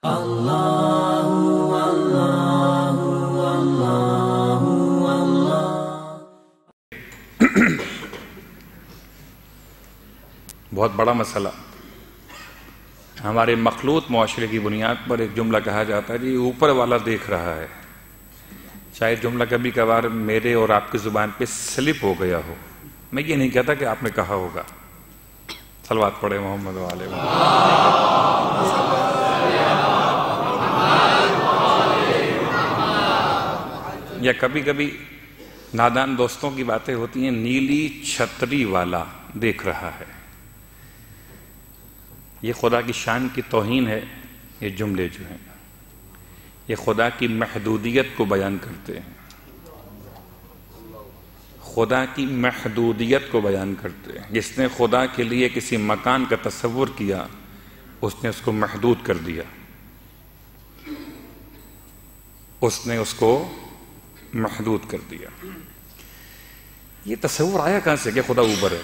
بہت بڑا مسئلہ. ہمارے مخلوط معاشرے کی بنیاد پر ایک جملہ کہا جاتا ہے جی اوپر والا دیکھ رہا ہے. شاید جملہ کبھی کبھار میرے اور آپ کی زبان پہ سلپ ہو گیا ہو. میں یہ نہیں کہتا کہ آپ نے کہا ہوگا. سلوات پڑھے محمد والے یا کبھی کبھی نادان دوستوں کی باتیں ہوتی ہیں، نیلی چھتری والا دیکھ رہا ہے۔ یہ خدا کی شان کی توہین ہے، یہ جملے جو ہیں۔ یہ خدا کی محدودیت کو بیان کرتے ہیں۔ خدا کی محدودیت کو بیان کرتے ہیں۔ جس نے خدا کے لیے کسی مکان کا تصور کیا، اس نے اس کو محدود کر دیا۔ اس نے اس کو محدود کر دیا۔ یہ تصور آیا کہاں سے کہ خدا اوپر ہے؟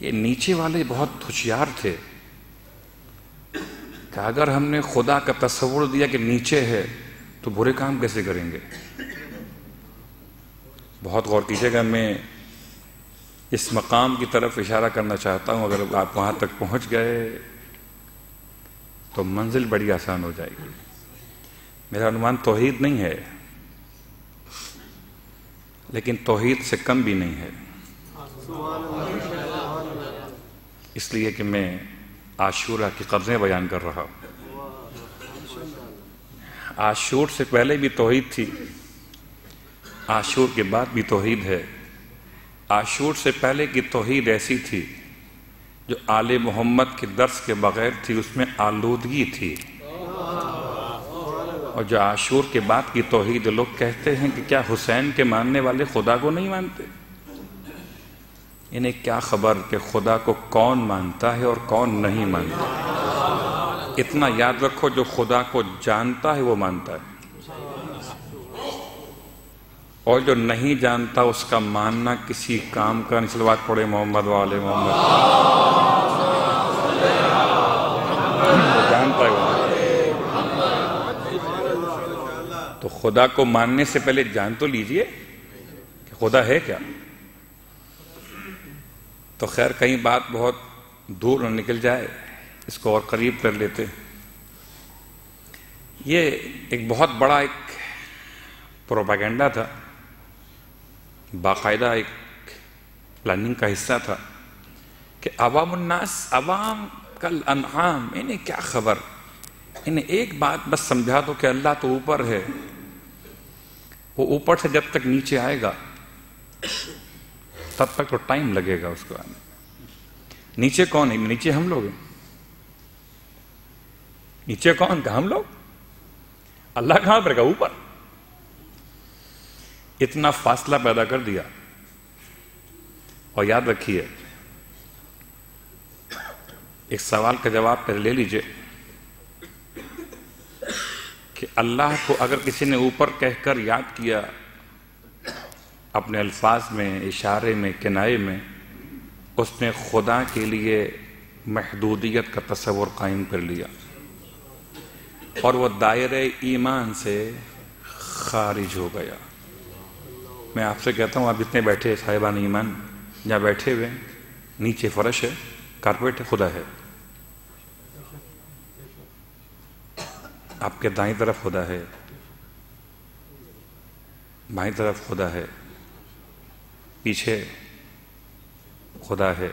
یہ نیچے والے بہت ہوشیار تھے۔ کہ اگر ہم نے خدا کا تصور دیا کہ نیچے ہے، تو برے کام کیسے کریں گے؟ بہت غور کیجیے گا، میں اس مقام کی طرف اشارہ کرنا چاہتا ہوں۔ اگر آپ وہاں تک پہنچ گئے، تو منزل بڑی آسان ہو جائے گی۔ میرا عنوان توحید نہیں ہے، لیکن توحید سے کم بھی نہیں ہے۔ اس لیے کہ میں عاشورہ کی قبضیں بیان کر رہا ہوں۔ عاشور سے پہلے بھی توحید تھی، عاشور کے بعد بھی توحید ہے۔ عاشور سے پہلے کی توحید ایسی تھی جو آل محمد کے درس کے بغیر تھی، اس میں آلودگی تھی۔ اور جو عاشور کے بعد کی توحید لوگ کہتے ہیں کہ کیا حسین کے ماننے والے خدا کو نہیں مانتے؟ انہیں کیا خبر کہ خدا کو کون مانتا ہے اور کون نہیں مانتا؟ اتنا یاد رکھو جو خدا کو جانتا ہے وہ مانتا ہے۔ اور جو نہیں جانتا اس کا ماننا کسی کام کا نسلوات پڑے محمد والے محمد جانتا ہے تو خدا کو ماننے سے پہلے جان تو لیجیے کہ خدا ہے کیا۔ تو خیر، کہیں بات بہت دور نہ نکل جائے، اس کو اور قریب کر لیتے۔ یہ ایک بہت بڑا ایک پروپیگنڈا تھا، باقاعدہ ایک پلاننگ کا حصہ تھا کہ عوام الناس، عوام کل انعام انہیں کیا خبر؟ انہیں ایک بات بس سمجھا دو کہ اللہ تو اوپر ہے۔ وہ اوپر سے جب تک نیچے آئے گا، تب تک تو ٹائم لگے گا اس کو آنے۔ نیچے کون ہے؟ نیچے ہم لوگ ہیں۔ نیچے کون؟ کا ہم لوگ۔ اللہ کہاں پر گا اوپر۔ اتنا فاصلہ پیدا کر دیا۔ اور یاد رکھیے، ایک سوال کا جواب پہلے لے لیجیے۔ کہ اللہ کو اگر کسی نے اوپر کہہ کر یاد کیا اپنے الفاظ میں، اشارے میں، کنائے میں، اس نے خدا کے لیے محدودیت کا تصور قائم کر لیا۔ اور وہ دائرہ ایمان سے خارج ہو گیا۔ میں آپ سے کہتا ہوں، آپ جتنے بیٹھے صاحبان ایمان، جہاں بیٹھے ہوئے نیچے فرش ہے، کارپیٹ ہے، خدا ہے۔ آپ کے دائیں طرف خدا ہے۔ بائیں طرف خدا ہے۔ پیچھے خدا ہے۔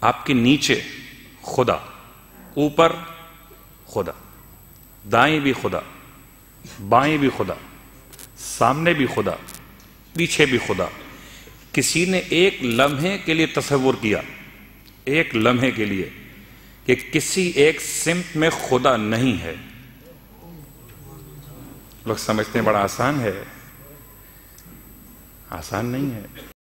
آپ کے نیچے خدا، اوپر خدا، دائیں بھی خدا، بائیں بھی خدا، سامنے بھی خدا، پیچھے بھی خدا۔ کسی نے ایک لمحے کے لیے تصور کیا، ایک لمحے کے لیے۔ کہ کسی ایک سمت میں خدا نہیں ہے۔ لوگ سمجھتے ہیں بڑا آسان ہے۔ آسان نہیں ہے۔